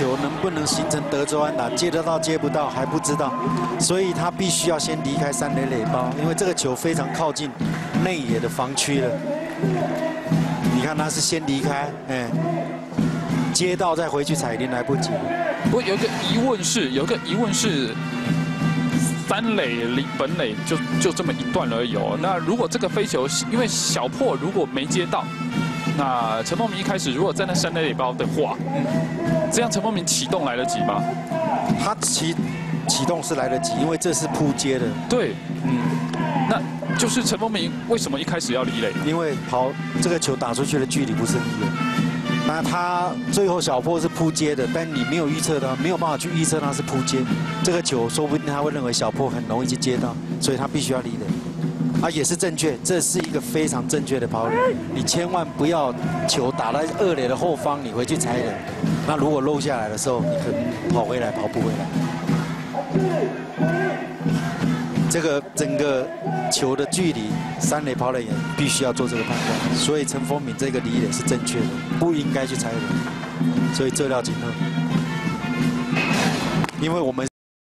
球能不能形成德州安打，接得到接不到还不知道，所以他必须要先离开三垒垒包，因为这个球非常靠近内野的防区了。你看他是先离开，哎，接到再回去踩已经来不及。不过有个疑问是，有个疑问是。三垒离本垒就就这么一段而已哦。那如果这个飞球，因为小破如果没接到，那陈梦明一开始如果站在那三垒垒包的话，嗯，这样陈梦明启动来得及吗？他启启动是来得及，因为这是扑接的。对，嗯，那就是陈梦明为什么一开始要离垒？因为跑这个球打出去的距离不是很远。那他最后小坡是扑接的，但你没有预测到，没有办法去预测他是扑接。这个球说不定他会认为小坡很容易去接到，所以他必须要离垒。啊，也是正确，这是一个非常正确的跑垒。你千万不要球打在二垒的后方，你回去踩垒。那如果漏下来的时候，你可能跑回来跑不回来。这个整个球的距离，三垒跑垒员必须要做这个判断，所以陈风敏这个理解是正确的，不应该去踩垒，所以这料警号，因为我们。